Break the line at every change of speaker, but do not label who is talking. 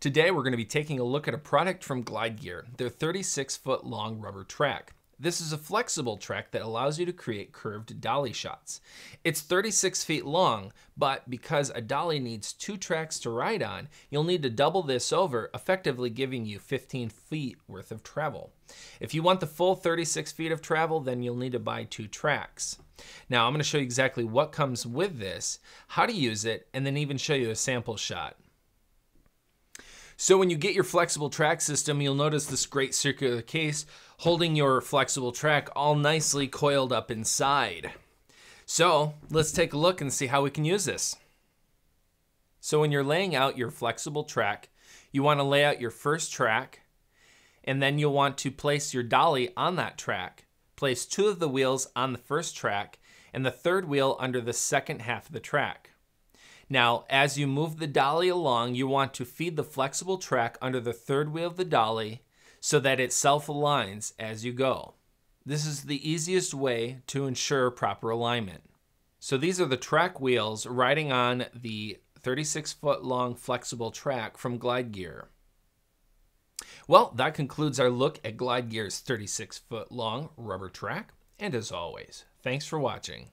Today we're going to be taking a look at a product from Glide Gear, their 36 foot long rubber track. This is a flexible track that allows you to create curved dolly shots. It's 36 feet long, but because a dolly needs two tracks to ride on, you'll need to double this over, effectively giving you 15 feet worth of travel. If you want the full 36 feet of travel, then you'll need to buy two tracks. Now I'm going to show you exactly what comes with this, how to use it, and then even show you a sample shot. So when you get your flexible track system, you'll notice this great circular case holding your flexible track all nicely coiled up inside. So let's take a look and see how we can use this. So when you're laying out your flexible track, you want to lay out your first track, and then you'll want to place your dolly on that track. Place two of the wheels on the first track and the third wheel under the second half of the track. Now, as you move the dolly along, you want to feed the flexible track under the third wheel of the dolly so that it self-aligns as you go. This is the easiest way to ensure proper alignment. So these are the track wheels riding on the 36 foot long flexible track from Glide Gear. Well, that concludes our look at Glide Gear's 36 foot long rubber track. And as always, thanks for watching.